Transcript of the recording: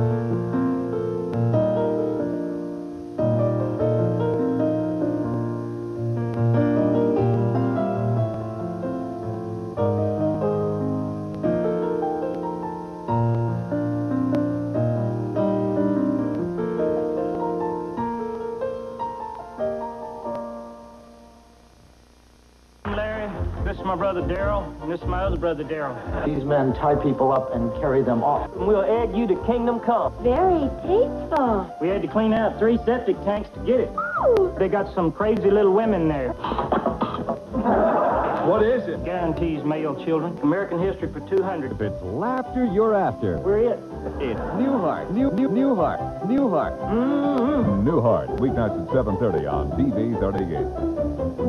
Thank you. This is my brother Daryl, and this is my other brother Daryl. These men tie people up and carry them off. And we'll add you to Kingdom Come. Very tasteful. We had to clean out three septic tanks to get it. Ooh. They got some crazy little women there. What is it? Guarantees male children. American history for 200. If it's laughter you're after, We're it. it's Newhart. New, new, Newhart. Newhart. Mm-hmm. Newhart. Weeknights at 7.30 on TV 38.